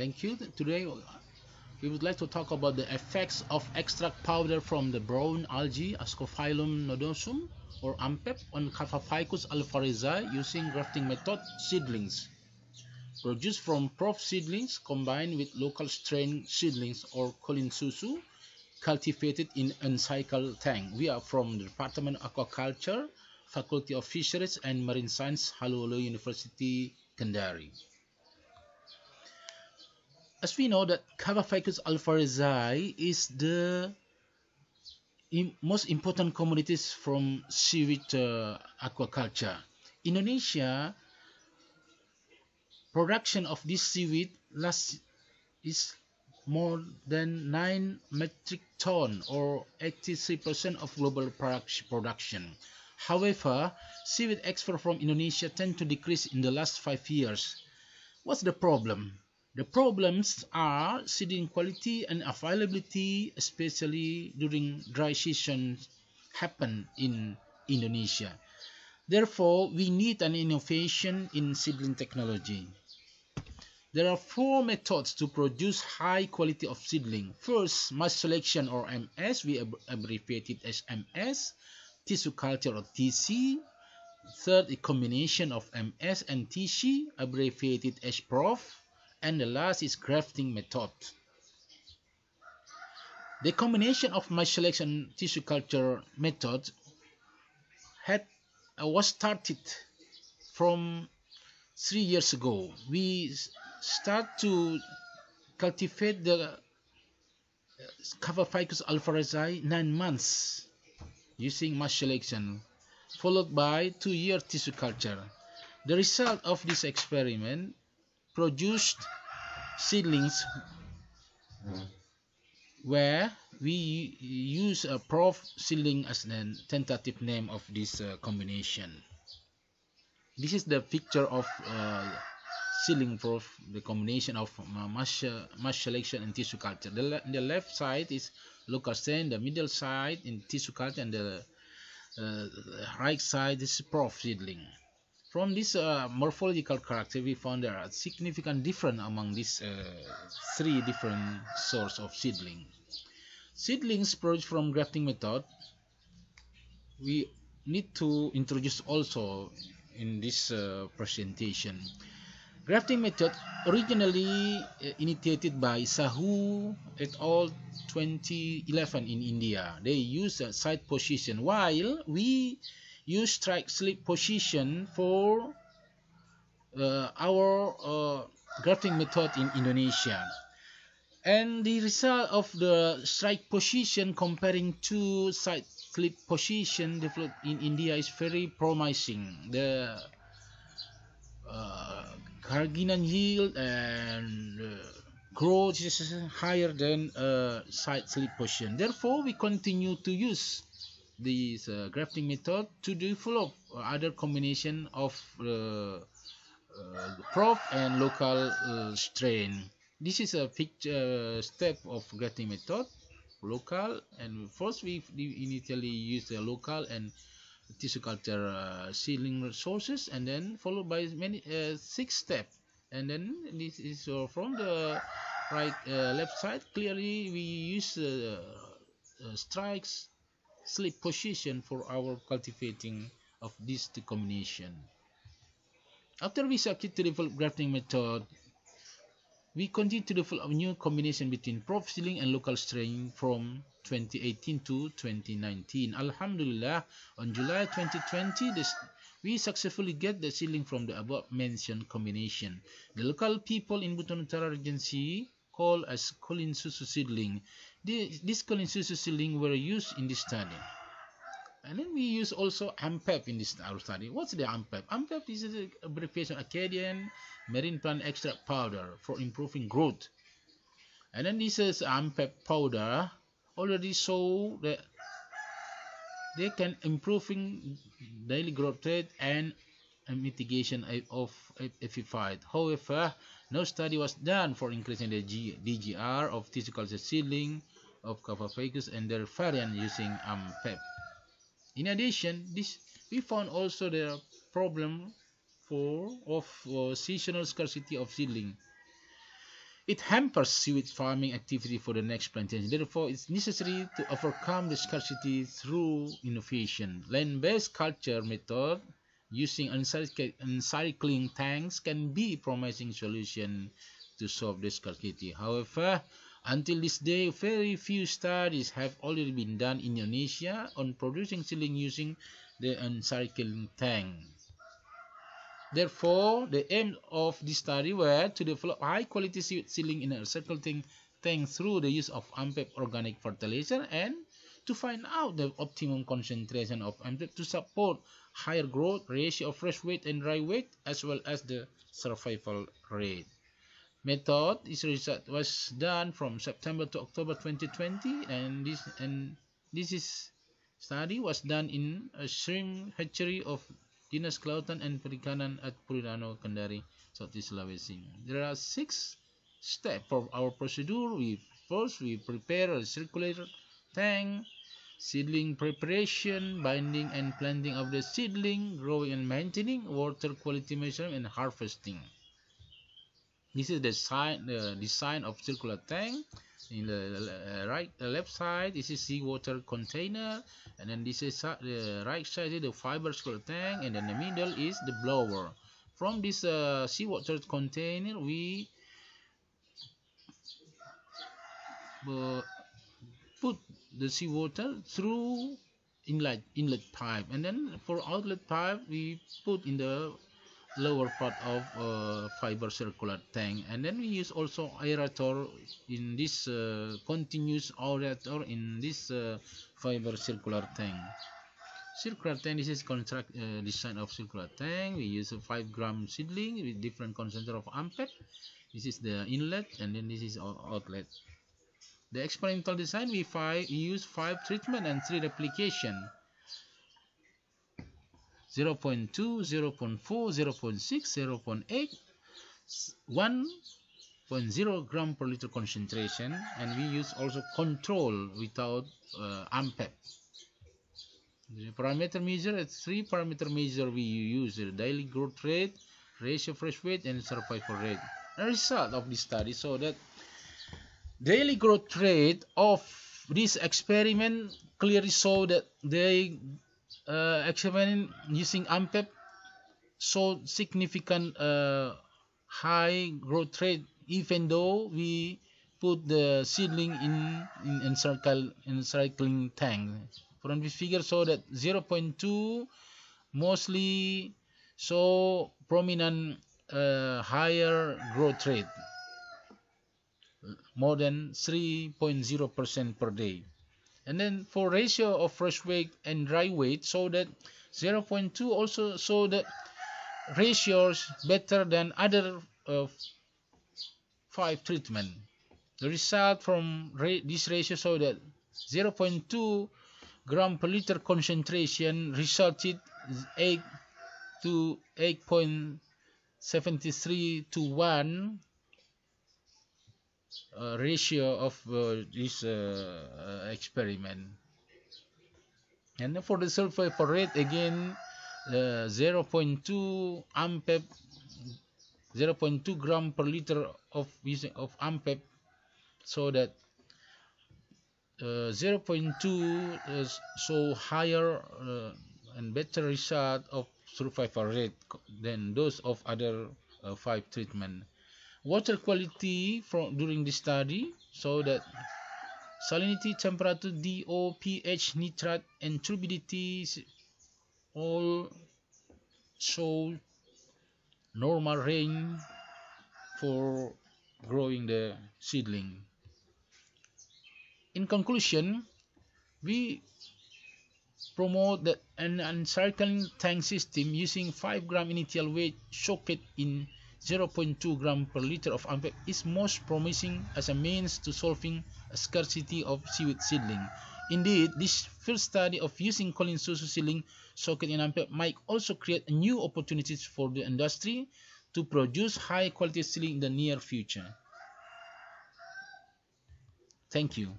Thank you. Today we would like to talk about the effects of extract powder from the brown algae Ascophyllum nodosum or AMPEP on Kappaphycus alvarezii using grafting method seedlings produced from prof seedlings combined with local strain seedlings or Colinsusu cultivated in encycle tank. We are from the Department of Aquaculture, Faculty of Fisheries and Marine Science, Halu Oleo University, Kendari. As we know that Kappaphycus alvarezii is the most important commodities from seaweed uh, aquaculture. Indonesia production of this seaweed last is more than 9 metric ton or 83% of global production. However, seaweed export from Indonesia tend to decrease in the last 5 years. What's the problem? The problems are seeding quality and availability, especially during dry season happen in Indonesia. Therefore, we need an innovation in seedling technology. There are four methods to produce high quality of seedling. First, mass selection or MS, we abbreviate it as MS. Tissue culture or TC. Third, a combination of MS and TC, abbreviated as PROF. And the last is grafting method. The combination of mass selection tissue culture method had uh, was started from three years ago. We start to cultivate the Kappaphycus alvarezii nine months using mass selection, followed by two-year tissue culture. The result of this experiment produced seedlings where we use a prof seedling as the tentative name of this uh, combination. This is the picture of uh, sealing proof the combination of mass, mass selection and tissue culture. The, the left side is local strain, the middle side in tissue culture, and the uh, right side is prof seedling. From this uh, morphological character, we found there are significant difference among these uh, three different sorts of seedling. Seedlings produced from grafting method, we need to introduce also in this uh, presentation. Grafting method originally uh, initiated by Sahu et al. 2011 in India. They use a side position while we use strike slip position for uh, our uh, grafting method in Indonesia. And the result of the strike position comparing two side slip position developed in India is very promising. The uh, yield and uh, growth is higher than uh, side slip position. Therefore, we continue to use this uh, grafting method to develop other combination of uh, uh, prof and local uh, strain. This is a picture step of grafting method, local and first we initially use the local and tissue culture uh, sealing resources and then followed by many uh, six steps and then this is uh, from the right uh, left side clearly we use uh, uh, strikes slip position for our cultivating of this combination after we succeed to develop grafting method we continue to develop a new combination between prof sealing and local strain from 2018 to 2019. Alhamdulillah, on July 2020, this, we successfully get the sealing from the above mentioned combination. The local people in Buton Utara Regency call as Colinsusu seedling. This, this Colinsusu seedling were used in this study. And then we use also AMPEP in this our study. What's the AMPEP? AMPEP is an abbreviation of Acadian Marine Plant Extract Powder for improving growth. And then this is AMPEP powder already show that they can improving daily growth rate and mitigation of epiphyte. However, no study was done for increasing the G DGR of culture seedling of Kappaphycus and their variant using AMPEP. In addition, this we found also the problem for of uh, seasonal scarcity of seedling. it hampers seaweed farming activity for the next plantation. Therefore, it's necessary to overcome the scarcity through innovation. Land-based culture method using encircling tanks can be a promising solution to solve this scarcity. However, until this day, very few studies have already been done in Indonesia on producing seedling using the encircling tank. Therefore, the aim of this study were to develop high-quality seedling in a circulating tank through the use of AMPEP organic fertilizer and to find out the optimum concentration of AMPEP to support higher growth ratio of fresh weight and dry weight as well as the survival rate. Method this research was done from September to October 2020 and this and this is study was done in a shrimp hatchery of Dinas Kelautan and Perikanan at Purirano, Kendari, Southeast Sulawesi. There are six steps for our procedure. We first we prepare a circular tank, seedling preparation, binding and planting of the seedling, growing and maintaining, water quality measurement and harvesting. This is the sign, the design of circular tank. In the right the left side this is seawater container. And then this is the right side is the fiber skull tank. And then the middle is the blower. From this uh, seawater container we uh, put the seawater through inlet inlet pipe. And then for outlet pipe we put in the lower part of uh, fiber circular tank. And then we use also aerator in this uh, continuous aerator in this uh, fiber circular tank. Circular tank this is construct uh, design of circular tank. We use a 5 gram seedling with different concentration of ampep this is the inlet and then this is outlet the experimental design we, we use five treatment and three replication 0 0.2, 0 0.4, 0 0.6, 0 0.8, 1.0 gram per liter concentration and we use also control without uh, AMPEP. The parameter measure, it's three parameter measure we use, the daily growth rate, ratio fresh weight and survival rate. The result of this study so that daily growth rate of this experiment clearly show that they uh, experiment using AMPEP showed significant uh, high growth rate even though we put the seedling in in encircle encircling tank. From this figure show that 0.2 mostly show prominent uh, higher growth rate more than 3.0% per day. And then for ratio of fresh weight and dry weight so that 0.2 also so that ratios better than other uh, five treatment. The result from ra this ratio so that 0.2 gram per liter concentration resulted 8 to 8.73 to 1 uh, ratio of uh, this uh, experiment. And for the survival rate again 0.2 ampep 0.2 gram per liter of using of ampep so that uh, 0.2 is so higher uh, and better result of survival rate than those of other uh, five treatment water quality from during the study so that salinity temperature DO pH nitrate and turbidity all show normal range for growing the seedling. In conclusion we promote that an encircling tank system using 5 gram initial weight socket in 0.2 gram per liter of AMPEP is most promising as a means to solving a scarcity of seaweed seedling. Indeed, this first study of using Colinsusu seedling socket in AMPEP might also create new opportunities for the industry to produce high quality seedling in the near future. Thank you.